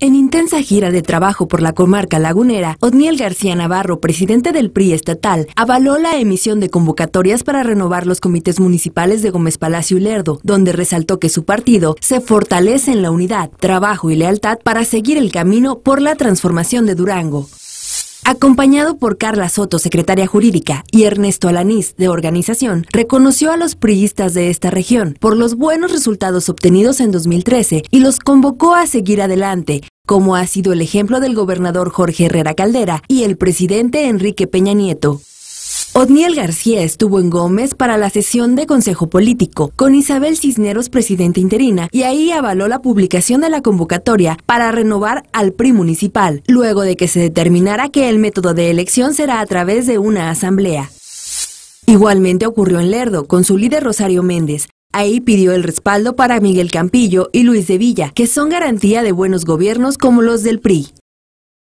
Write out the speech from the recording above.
En intensa gira de trabajo por la comarca lagunera, Odniel García Navarro, presidente del PRI estatal, avaló la emisión de convocatorias para renovar los comités municipales de Gómez Palacio y Lerdo, donde resaltó que su partido se fortalece en la unidad, trabajo y lealtad para seguir el camino por la transformación de Durango. Acompañado por Carla Soto, secretaria jurídica, y Ernesto Alanís, de organización, reconoció a los priistas de esta región por los buenos resultados obtenidos en 2013 y los convocó a seguir adelante, como ha sido el ejemplo del gobernador Jorge Herrera Caldera y el presidente Enrique Peña Nieto. Odniel García estuvo en Gómez para la sesión de Consejo Político con Isabel Cisneros, presidenta interina, y ahí avaló la publicación de la convocatoria para renovar al PRI municipal, luego de que se determinara que el método de elección será a través de una asamblea. Igualmente ocurrió en Lerdo, con su líder Rosario Méndez. Ahí pidió el respaldo para Miguel Campillo y Luis de Villa, que son garantía de buenos gobiernos como los del PRI.